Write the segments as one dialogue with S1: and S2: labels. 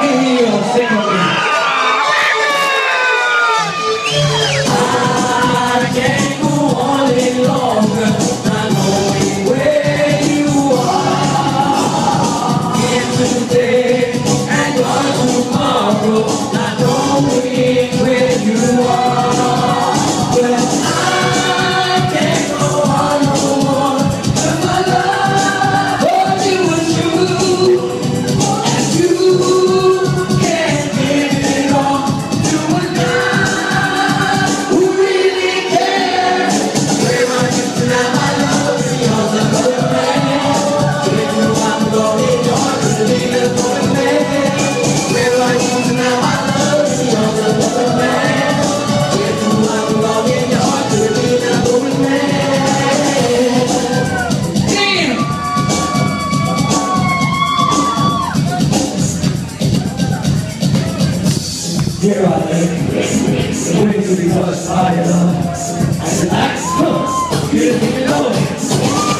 S1: Rio, Senhor. Here I am, waiting to be touched by your love. And the axe comes, give me.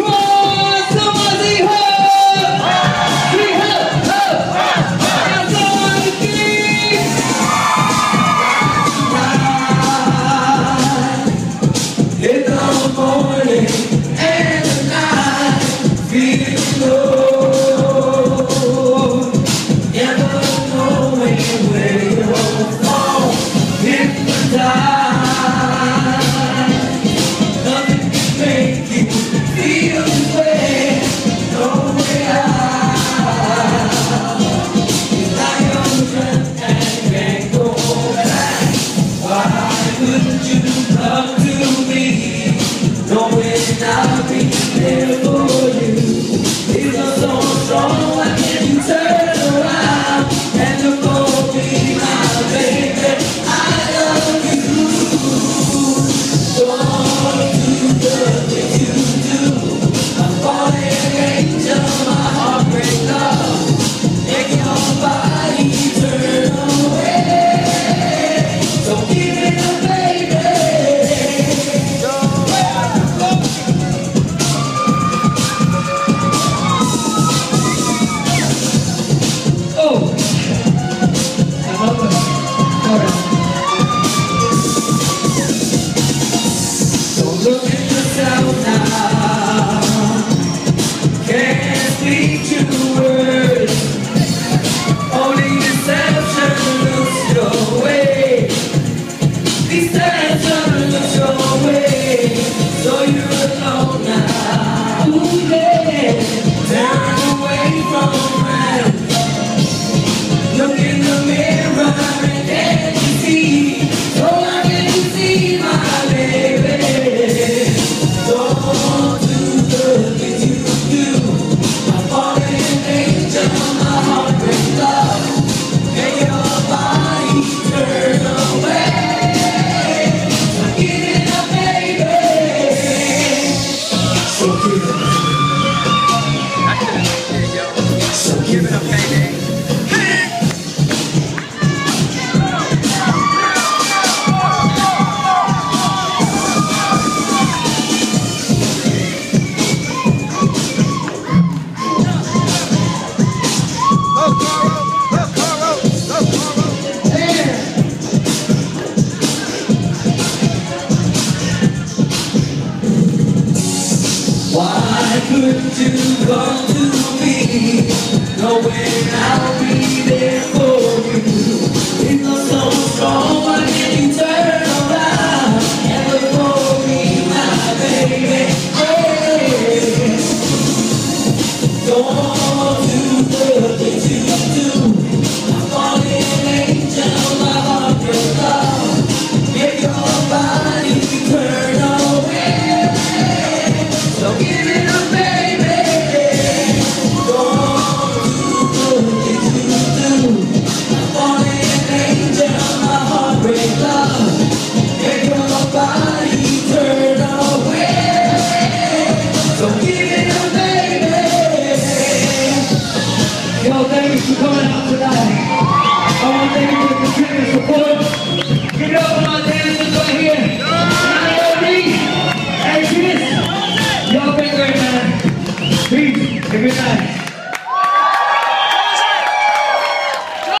S1: you. love